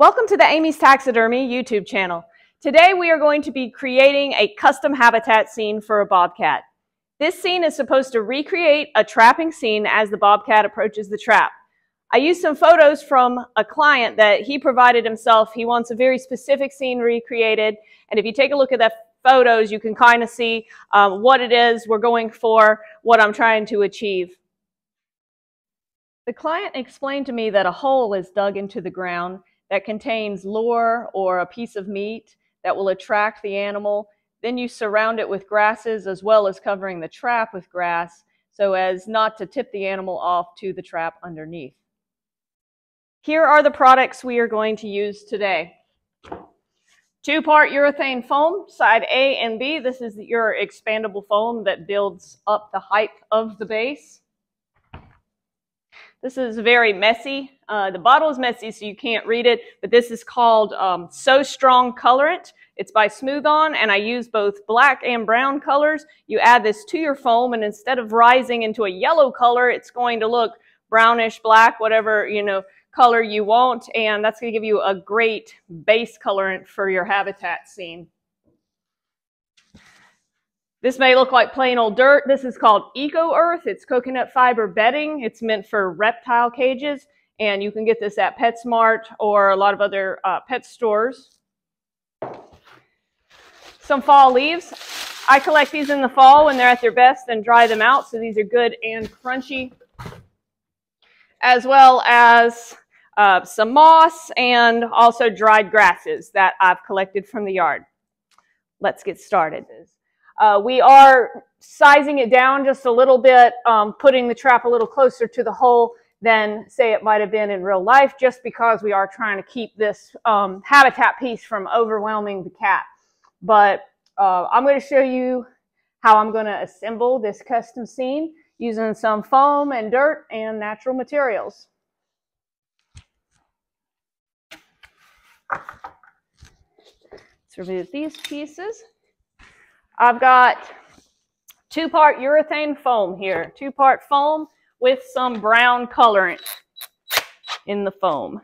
Welcome to the Amy's Taxidermy YouTube channel. Today we are going to be creating a custom habitat scene for a bobcat. This scene is supposed to recreate a trapping scene as the bobcat approaches the trap. I used some photos from a client that he provided himself. He wants a very specific scene recreated. And if you take a look at the photos, you can kind of see um, what it is we're going for, what I'm trying to achieve. The client explained to me that a hole is dug into the ground that contains lure or a piece of meat that will attract the animal. Then you surround it with grasses as well as covering the trap with grass so as not to tip the animal off to the trap underneath. Here are the products we are going to use today. Two part urethane foam, side A and B. This is your expandable foam that builds up the height of the base. This is very messy. Uh, the bottle is messy, so you can't read it, but this is called um, So Strong Colorant. It's by Smooth On, and I use both black and brown colors. You add this to your foam, and instead of rising into a yellow color, it's going to look brownish, black, whatever, you know, color you want, and that's going to give you a great base colorant for your habitat scene. This may look like plain old dirt. This is called Eco Earth. It's coconut fiber bedding. It's meant for reptile cages, and you can get this at PetSmart or a lot of other uh, pet stores. Some fall leaves. I collect these in the fall when they're at their best and dry them out, so these are good and crunchy. As well as uh, some moss and also dried grasses that I've collected from the yard. Let's get started. Uh, we are sizing it down just a little bit, um, putting the trap a little closer to the hole than say it might have been in real life, just because we are trying to keep this um, habitat piece from overwhelming the cat. But uh, I'm going to show you how I'm going to assemble this custom scene using some foam and dirt and natural materials. Let's remove these pieces. I've got two-part urethane foam here, two-part foam with some brown colorant in the foam.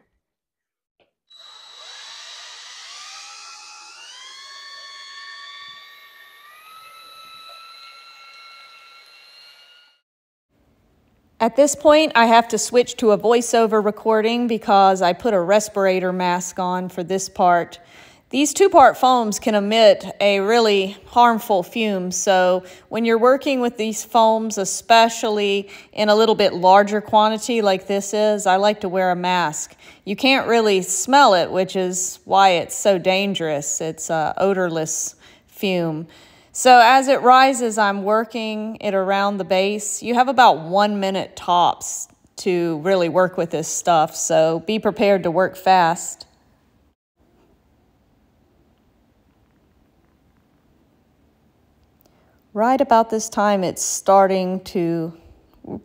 At this point, I have to switch to a voiceover recording because I put a respirator mask on for this part. These two-part foams can emit a really harmful fume, so when you're working with these foams, especially in a little bit larger quantity like this is, I like to wear a mask. You can't really smell it, which is why it's so dangerous. It's a odorless fume. So as it rises, I'm working it around the base. You have about one minute tops to really work with this stuff, so be prepared to work fast. Right about this time it's starting to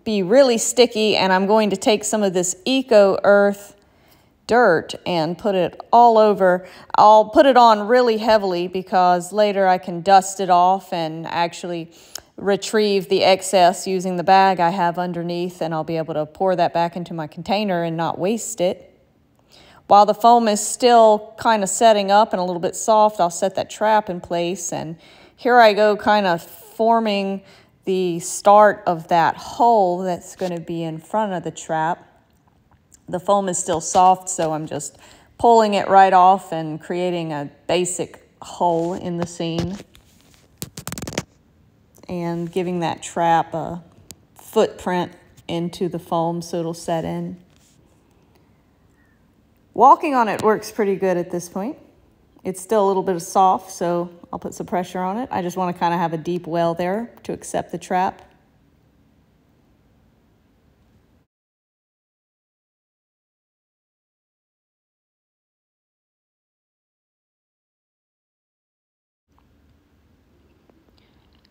be really sticky and I'm going to take some of this Eco Earth dirt and put it all over. I'll put it on really heavily because later I can dust it off and actually retrieve the excess using the bag I have underneath and I'll be able to pour that back into my container and not waste it. While the foam is still kind of setting up and a little bit soft, I'll set that trap in place and here I go kind of forming the start of that hole that's going to be in front of the trap. The foam is still soft, so I'm just pulling it right off and creating a basic hole in the scene and giving that trap a footprint into the foam so it'll set in. Walking on it works pretty good at this point. It's still a little bit of soft, so I'll put some pressure on it. I just want to kind of have a deep well there to accept the trap.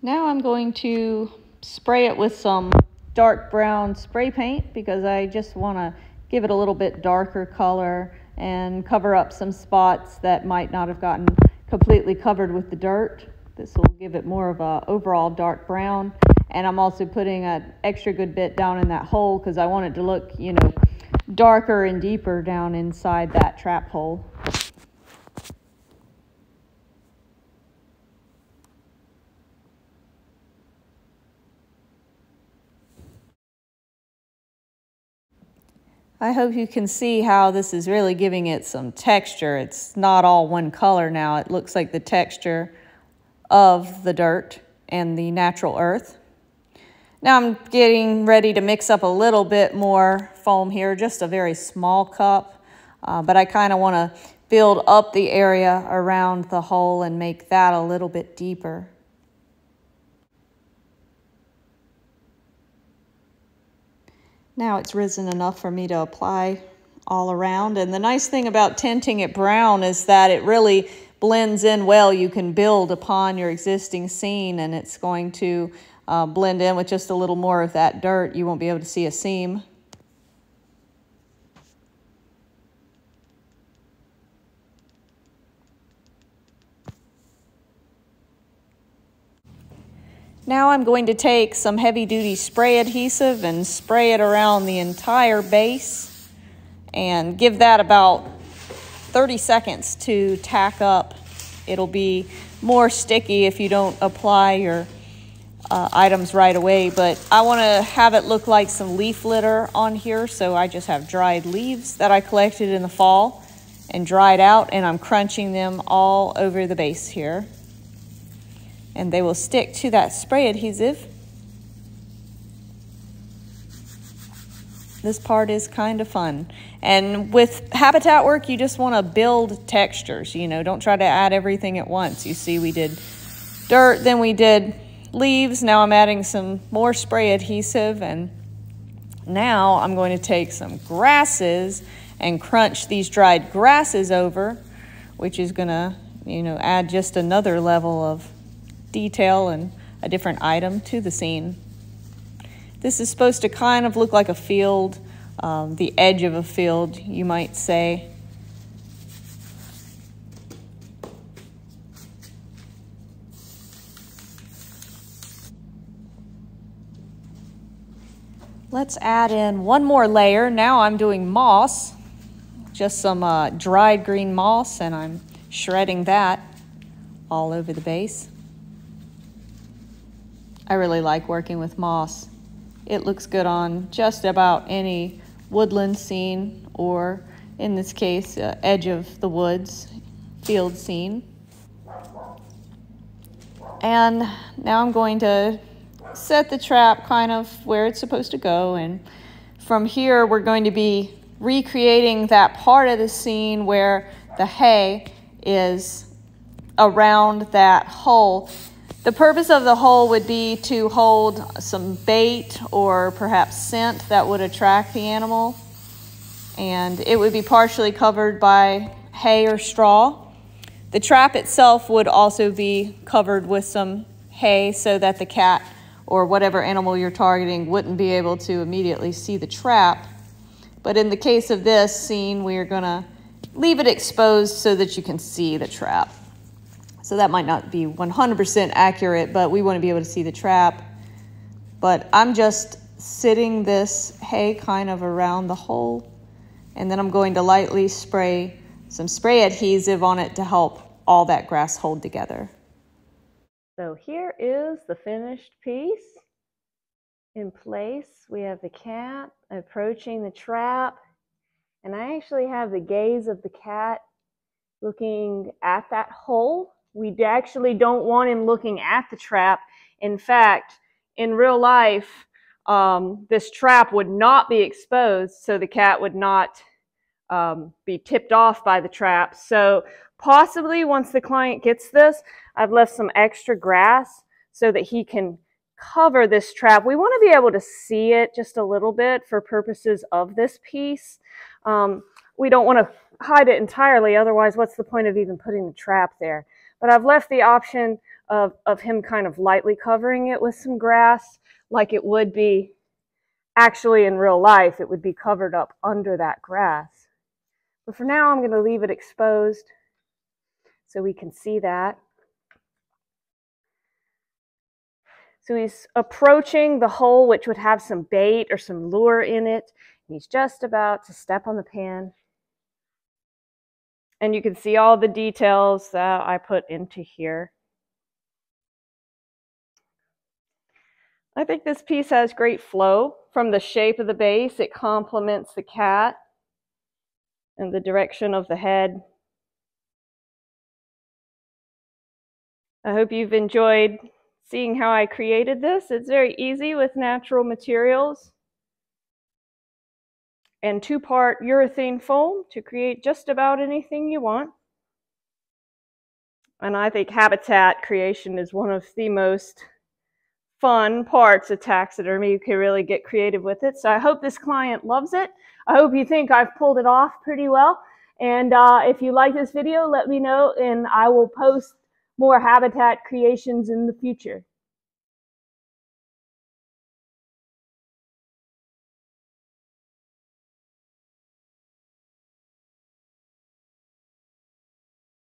Now I'm going to spray it with some dark brown spray paint because I just want to give it a little bit darker color and cover up some spots that might not have gotten completely covered with the dirt. This will give it more of a overall dark brown. And I'm also putting an extra good bit down in that hole because I want it to look, you know, darker and deeper down inside that trap hole. I hope you can see how this is really giving it some texture. It's not all one color now. It looks like the texture of the dirt and the natural earth. Now I'm getting ready to mix up a little bit more foam here, just a very small cup, uh, but I kind of want to build up the area around the hole and make that a little bit deeper. Now it's risen enough for me to apply all around. And the nice thing about tinting it brown is that it really blends in well. You can build upon your existing scene and it's going to uh, blend in with just a little more of that dirt. You won't be able to see a seam. Now I'm going to take some heavy duty spray adhesive and spray it around the entire base and give that about 30 seconds to tack up. It'll be more sticky if you don't apply your uh, items right away, but I want to have it look like some leaf litter on here, so I just have dried leaves that I collected in the fall and dried out, and I'm crunching them all over the base here. And they will stick to that spray adhesive. This part is kind of fun. And with habitat work, you just want to build textures, you know, don't try to add everything at once. You see we did dirt, then we did leaves. Now I'm adding some more spray adhesive and now I'm going to take some grasses and crunch these dried grasses over, which is going to, you know, add just another level of detail and a different item to the scene. This is supposed to kind of look like a field, um, the edge of a field, you might say. Let's add in one more layer. Now I'm doing moss, just some uh, dried green moss, and I'm shredding that all over the base. I really like working with moss. It looks good on just about any woodland scene or, in this case, uh, edge of the woods field scene. And now I'm going to set the trap kind of where it's supposed to go. And from here, we're going to be recreating that part of the scene where the hay is around that hole. The purpose of the hole would be to hold some bait or perhaps scent that would attract the animal. And it would be partially covered by hay or straw. The trap itself would also be covered with some hay so that the cat or whatever animal you're targeting wouldn't be able to immediately see the trap. But in the case of this scene, we are going to leave it exposed so that you can see the trap. So that might not be 100% accurate, but we want to be able to see the trap. But I'm just sitting this hay kind of around the hole, and then I'm going to lightly spray some spray adhesive on it to help all that grass hold together. So here is the finished piece in place. We have the cat approaching the trap, and I actually have the gaze of the cat looking at that hole. We actually don't want him looking at the trap. In fact, in real life, um, this trap would not be exposed, so the cat would not um, be tipped off by the trap. So possibly once the client gets this, I've left some extra grass so that he can cover this trap. We want to be able to see it just a little bit for purposes of this piece. Um, we don't want to hide it entirely, otherwise what's the point of even putting the trap there? But I've left the option of, of him kind of lightly covering it with some grass like it would be actually in real life. It would be covered up under that grass. But for now, I'm going to leave it exposed so we can see that. So he's approaching the hole, which would have some bait or some lure in it. He's just about to step on the pan. And you can see all the details that I put into here. I think this piece has great flow from the shape of the base. It complements the cat and the direction of the head. I hope you've enjoyed seeing how I created this. It's very easy with natural materials and two-part urethane foam to create just about anything you want. And I think habitat creation is one of the most fun parts of taxidermy. You can really get creative with it. So I hope this client loves it. I hope you think I've pulled it off pretty well. And uh, if you like this video, let me know and I will post more habitat creations in the future.